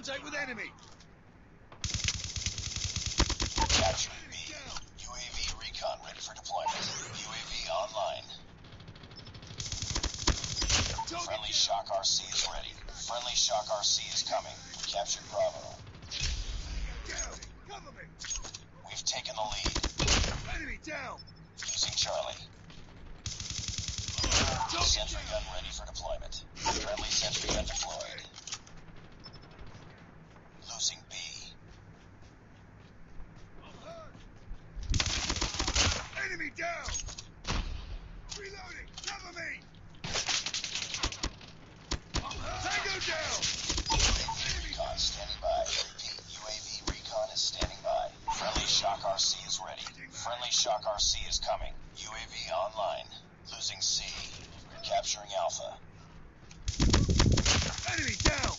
Contact with enemy. Capturing B. UAV recon ready for deployment. UAV online. Friendly Shock RC is ready. Friendly Shock RC is coming. We captured Bravo. Down. Cover me. We've taken the lead. Enemy down. Losing Charlie. Sentry gun ready for deployment. Friendly sentry gun deployed. Losing B. Down. Reloading. Cover me. Tango down. Recon standing by. Repeat, UAV recon is standing by. Friendly Shock RC is ready. Friendly Shock RC is coming. UAV online. Losing C. Capturing Alpha. Enemy down.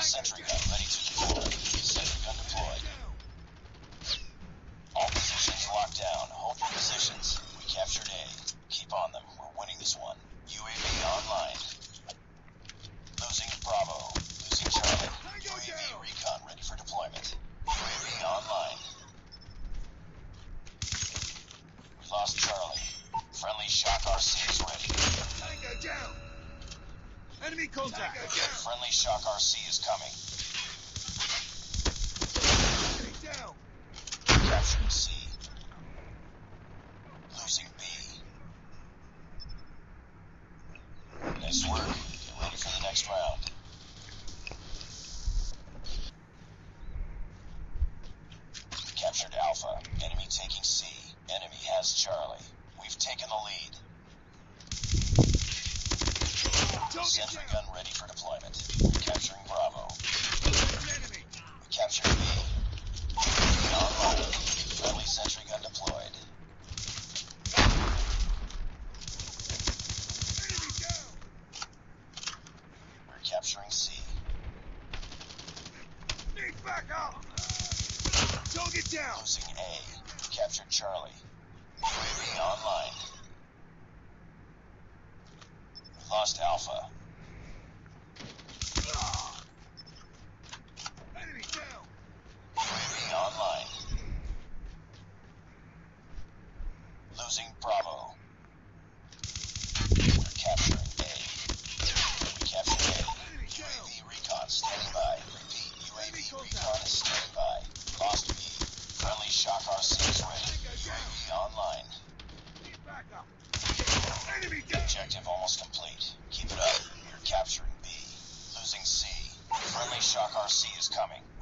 Sentry gun ready to deploy. Sentry gun deployed. All positions locked down. Hold your positions. We captured A. Keep on them. We're winning this one. UAV online. Losing Bravo. Losing Charlie. UAV recon ready for deployment. UAV online. We lost Charlie. Friendly Shock RC is ready. Tango down. Enemy contact. Tango down. Friendly Shock RC is coming. Enemy down. Capturing C. Losing B. Nice work. Get ready for the next round. Captured Alpha. Enemy taking has Charlie. We've taken the lead. Sentry gun ready for deployment. Capturing Bravo. We captured B. Friendly sentry gun deployed. We're capturing C. Need backup. Target down. Losing A. We captured Charlie. UAV online. Lost Alpha. Enemy down. UAV online. Losing Bravo. We're capturing A. We captured A. Enemy down. UAV recon standing by. Repeat, UAV recon is standing by. Lost B. Friendly Shock RC is ready. UAV online. Need backup. Enemy down. Objective almost complete. Keep it up. You're capturing B. Losing C. Friendly Shock RC is coming. We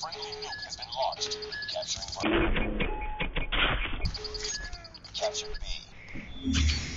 Friendly nuke has been launched. Capturing Bravo. We captured B.